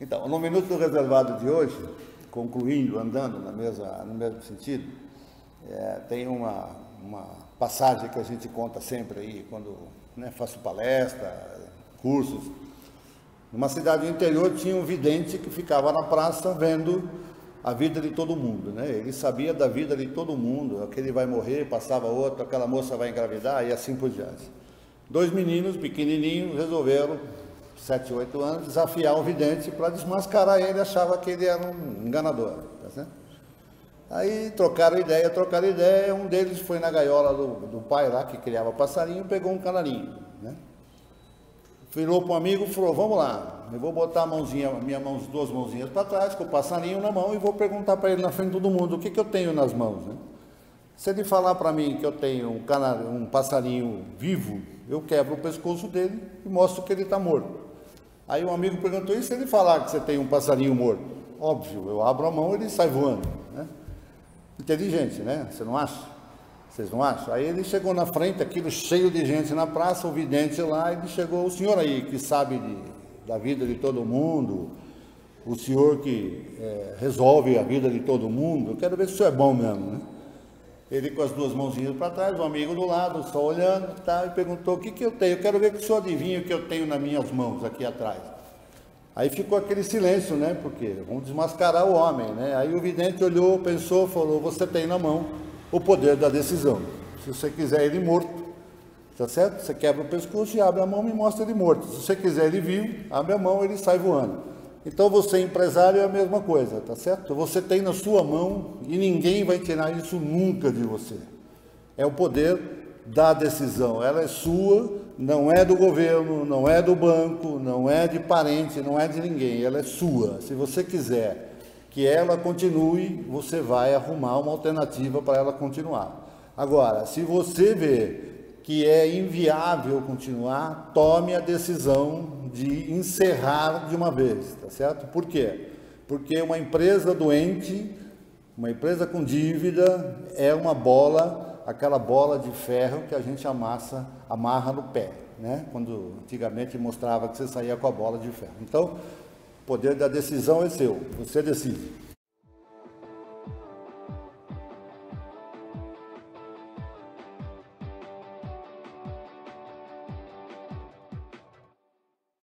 Então, no minuto do reservado de hoje, concluindo, andando na mesma, no mesmo sentido, é, tem uma, uma passagem que a gente conta sempre aí, quando né, faço palestra, cursos. Numa cidade do interior tinha um vidente que ficava na praça vendo a vida de todo mundo, né? Ele sabia da vida de todo mundo, aquele vai morrer, passava outro, aquela moça vai engravidar e assim por diante. Dois meninos pequenininhos resolveram 7, 8 anos, desafiar o vidente para desmascarar ele, achava que ele era um enganador. Tá? Aí trocaram ideia, trocaram ideia, um deles foi na gaiola do, do pai lá, que criava passarinho, pegou um canarinho. Né? Virou para um amigo e falou, vamos lá, eu vou botar a mãozinha, minha mão, duas mãozinhas para trás, com o passarinho na mão, e vou perguntar para ele na frente de todo mundo, o que, que eu tenho nas mãos. Né? Se ele falar para mim que eu tenho um, canarinho, um passarinho vivo, eu quebro o pescoço dele e mostro que ele está morto. Aí um amigo perguntou, e ele falar que você tem um passarinho morto? Óbvio, eu abro a mão ele sai voando. Né? Inteligente, né? Você não acha? Vocês não acham? Aí ele chegou na frente, aquilo cheio de gente na praça, o vidente lá, ele chegou, o senhor aí que sabe de, da vida de todo mundo, o senhor que é, resolve a vida de todo mundo, eu quero ver se o senhor é bom mesmo, né? Ele com as duas mãozinhas para trás, um amigo do lado, só olhando, tá, e perguntou: O que, que eu tenho? Eu quero ver que o senhor adivinha o que eu tenho nas minhas mãos aqui atrás. Aí ficou aquele silêncio, né? Porque vamos desmascarar o homem, né? Aí o vidente olhou, pensou, falou: Você tem na mão o poder da decisão. Se você quiser ele morto, tá certo? Você quebra o pescoço e abre a mão e mostra ele morto. Se você quiser ele vivo, abre a mão ele sai voando. Então você empresário é a mesma coisa, tá certo? Você tem na sua mão e ninguém vai tirar isso nunca de você. É o poder da decisão. Ela é sua, não é do governo, não é do banco, não é de parente, não é de ninguém. Ela é sua. Se você quiser que ela continue, você vai arrumar uma alternativa para ela continuar. Agora, se você vê que é inviável continuar, tome a decisão de encerrar de uma vez, tá certo? Por quê? Porque uma empresa doente, uma empresa com dívida, é uma bola, aquela bola de ferro que a gente amassa, amarra no pé, né? Quando antigamente mostrava que você saía com a bola de ferro. Então, o poder da decisão é seu, você decide.